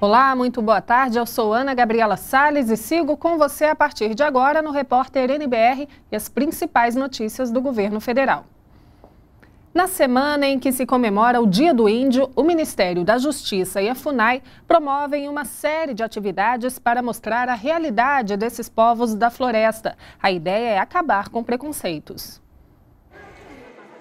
Olá, muito boa tarde. Eu sou Ana Gabriela Sales e sigo com você a partir de agora no repórter NBR e as principais notícias do governo federal. Na semana em que se comemora o Dia do Índio, o Ministério da Justiça e a FUNAI promovem uma série de atividades para mostrar a realidade desses povos da floresta. A ideia é acabar com preconceitos.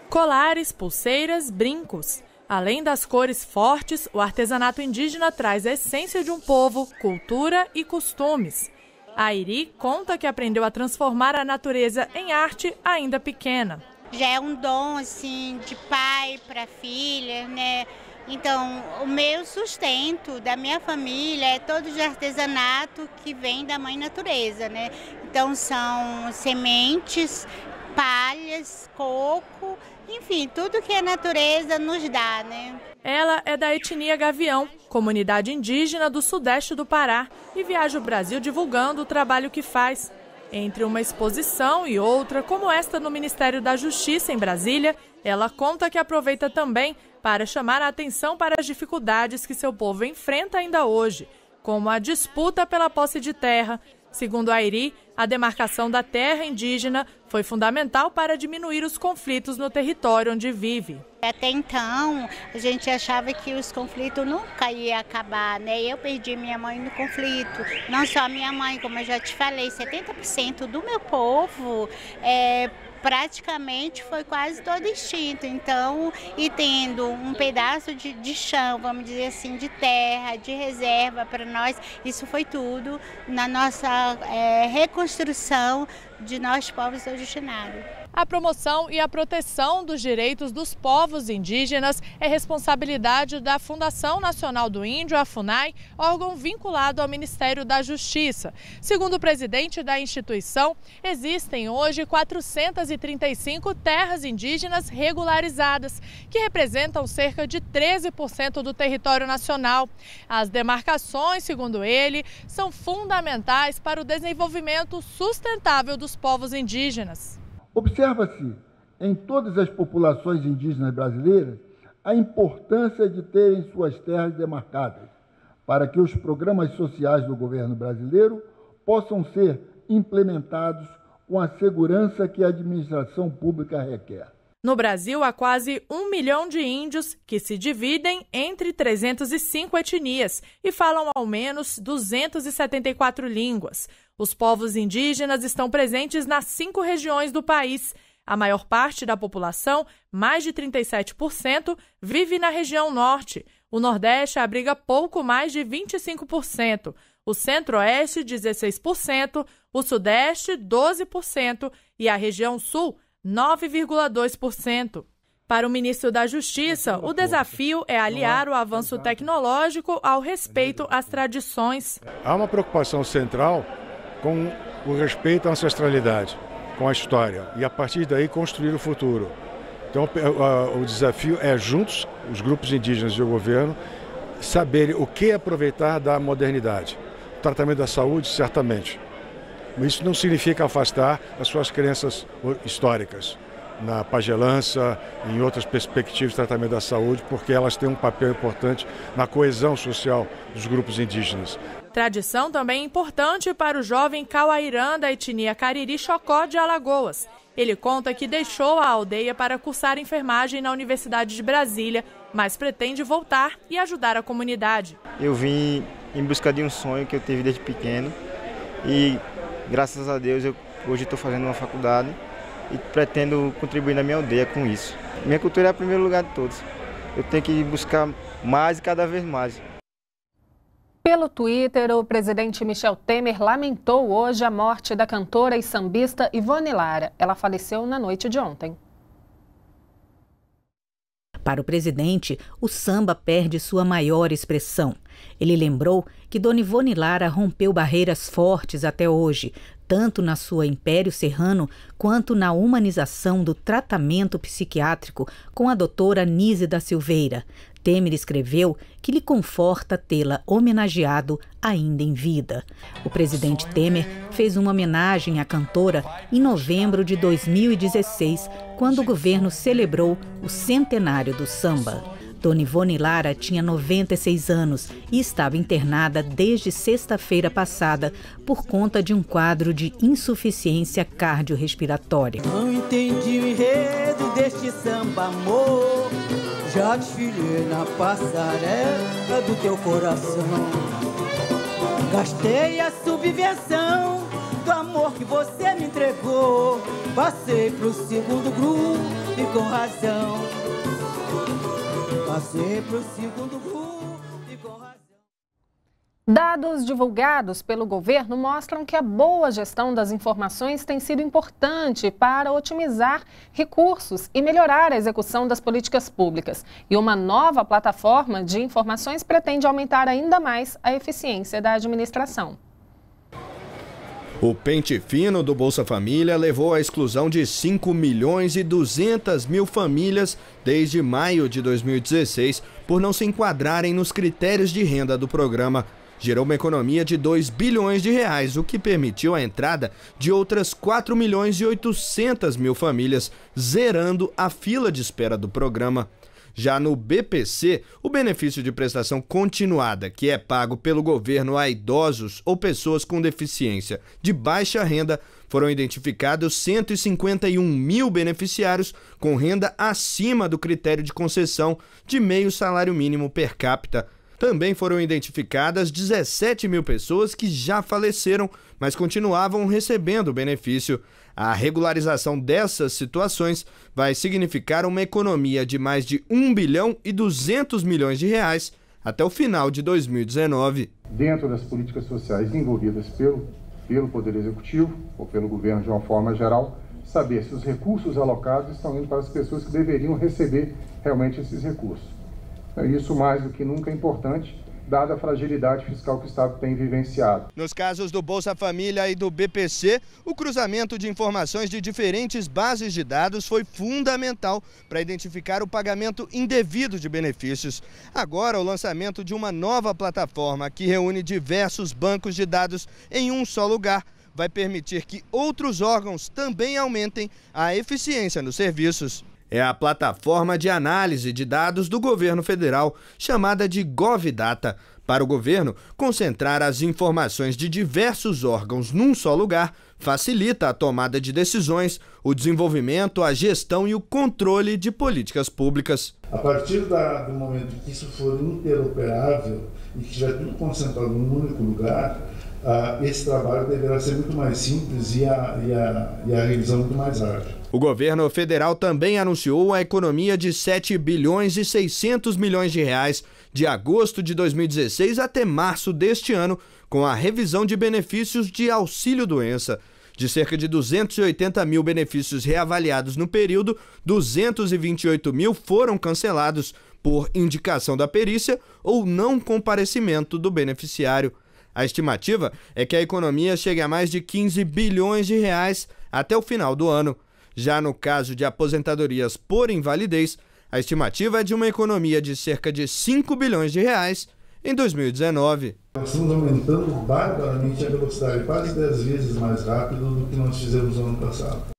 Colares, pulseiras, brincos. Além das cores fortes, o artesanato indígena traz a essência de um povo, cultura e costumes. A Iri conta que aprendeu a transformar a natureza em arte ainda pequena. Já é um dom assim de pai para filha, né? Então, o meu sustento da minha família é todo de artesanato que vem da mãe natureza, né? Então, são sementes, palhas, coco enfim, tudo que a natureza nos dá, né? Ela é da etnia Gavião, comunidade indígena do sudeste do Pará, e viaja o Brasil divulgando o trabalho que faz. Entre uma exposição e outra, como esta no Ministério da Justiça em Brasília, ela conta que aproveita também para chamar a atenção para as dificuldades que seu povo enfrenta ainda hoje, como a disputa pela posse de terra, Segundo Airi, a demarcação da terra indígena foi fundamental para diminuir os conflitos no território onde vive. Até então, a gente achava que os conflitos nunca iam acabar, né? Eu perdi minha mãe no conflito, não só minha mãe, como eu já te falei, 70% do meu povo é, praticamente foi quase todo extinto. Então, e tendo um pedaço de, de chão, vamos dizer assim, de terra, de reserva para nós, isso foi tudo na nossa é, reconstrução de nós povos originados. A promoção e a proteção dos direitos dos povos indígenas é responsabilidade da Fundação Nacional do Índio, a FUNAI, órgão vinculado ao Ministério da Justiça. Segundo o presidente da instituição, existem hoje 435 terras indígenas regularizadas, que representam cerca de 13% do território nacional. As demarcações, segundo ele, são fundamentais para o desenvolvimento sustentável dos povos indígenas. Observa-se em todas as populações indígenas brasileiras a importância de terem suas terras demarcadas, para que os programas sociais do governo brasileiro possam ser implementados com a segurança que a administração pública requer. No Brasil, há quase um milhão de índios que se dividem entre 305 etnias e falam ao menos 274 línguas. Os povos indígenas estão presentes nas cinco regiões do país. A maior parte da população, mais de 37%, vive na região norte. O Nordeste abriga pouco mais de 25%, o Centro-Oeste, 16%, o Sudeste, 12% e a região Sul, 9,2%. Para o ministro da Justiça, o desafio é aliar o avanço tecnológico ao respeito às tradições. Há uma preocupação central com o respeito à ancestralidade, com a história, e a partir daí construir o futuro. Então, o desafio é, juntos, os grupos indígenas e o governo, saberem o que aproveitar da modernidade. O tratamento da saúde, certamente. Isso não significa afastar as suas crenças históricas na pagelança, em outras perspectivas de tratamento da saúde, porque elas têm um papel importante na coesão social dos grupos indígenas. Tradição também importante para o jovem Cauairã da etnia Cariri Chocó de Alagoas. Ele conta que deixou a aldeia para cursar enfermagem na Universidade de Brasília, mas pretende voltar e ajudar a comunidade. Eu vim em busca de um sonho que eu tive desde pequeno e graças a Deus eu hoje estou fazendo uma faculdade e pretendo contribuir na minha aldeia com isso. Minha cultura é o primeiro lugar de todos. Eu tenho que buscar mais e cada vez mais. Pelo Twitter, o presidente Michel Temer lamentou hoje a morte da cantora e sambista Ivone Lara. Ela faleceu na noite de ontem. Para o presidente, o samba perde sua maior expressão. Ele lembrou que Dona Ivone Lara rompeu barreiras fortes até hoje, tanto na sua Império Serrano quanto na humanização do tratamento psiquiátrico com a doutora Nise da Silveira. Temer escreveu que lhe conforta tê-la homenageado ainda em vida. O presidente Temer fez uma homenagem à cantora em novembro de 2016, quando o governo celebrou o centenário do samba. Dona Ivone Lara tinha 96 anos e estava internada desde sexta-feira passada por conta de um quadro de insuficiência cardiorrespiratória. Não entendi o enredo deste samba, amor. Já desfilei na passarela do teu coração. Gastei a subvenção do amor que você me entregou. Passei pro segundo grupo e com razão. Passei pro segundo e com razão. Dados divulgados pelo governo mostram que a boa gestão das informações tem sido importante para otimizar recursos e melhorar a execução das políticas públicas. E uma nova plataforma de informações pretende aumentar ainda mais a eficiência da administração. O pente fino do Bolsa Família levou à exclusão de 5 milhões e 200 mil famílias desde maio de 2016 por não se enquadrarem nos critérios de renda do programa gerou uma economia de 2 bilhões de reais, o que permitiu a entrada de outras 4 milhões e 800 mil famílias, zerando a fila de espera do programa. Já no BPC, o benefício de prestação continuada, que é pago pelo governo a idosos ou pessoas com deficiência de baixa renda, foram identificados 151 mil beneficiários com renda acima do critério de concessão de meio salário mínimo per capita. Também foram identificadas 17 mil pessoas que já faleceram, mas continuavam recebendo o benefício. A regularização dessas situações vai significar uma economia de mais de 1 bilhão e 200 milhões de reais até o final de 2019. Dentro das políticas sociais envolvidas pelo, pelo Poder Executivo ou pelo governo de uma forma geral, saber se os recursos alocados estão indo para as pessoas que deveriam receber realmente esses recursos. Isso mais do que nunca é importante, dada a fragilidade fiscal que o Estado tem vivenciado. Nos casos do Bolsa Família e do BPC, o cruzamento de informações de diferentes bases de dados foi fundamental para identificar o pagamento indevido de benefícios. Agora, o lançamento de uma nova plataforma que reúne diversos bancos de dados em um só lugar vai permitir que outros órgãos também aumentem a eficiência nos serviços é a plataforma de análise de dados do governo federal, chamada de GovData. Para o governo, concentrar as informações de diversos órgãos num só lugar facilita a tomada de decisões, o desenvolvimento, a gestão e o controle de políticas públicas. A partir da, do momento que isso for interoperável e que estiver tudo concentrado num único lugar, uh, esse trabalho deverá ser muito mais simples e a, e a, e a revisão muito mais ágil. O governo federal também anunciou a economia de 7 bilhões e 600 milhões de reais de agosto de 2016 até março deste ano, com a revisão de benefícios de auxílio-doença. De cerca de 280 mil benefícios reavaliados no período, 228 mil foram cancelados por indicação da perícia ou não comparecimento do beneficiário. A estimativa é que a economia chegue a mais de 15 bilhões de reais até o final do ano. Já no caso de aposentadorias por invalidez, a estimativa é de uma economia de cerca de 5 bilhões de reais em 2019. Nós estamos aumentando barbaramente a velocidade, quase 10 vezes mais rápido do que nós fizemos no ano passado.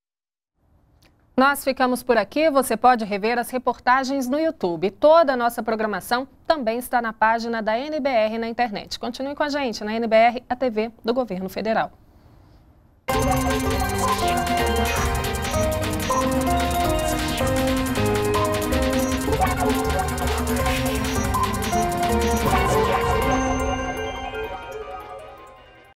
Nós ficamos por aqui. Você pode rever as reportagens no YouTube. Toda a nossa programação também está na página da NBR na internet. Continue com a gente na NBR, a TV do Governo Federal.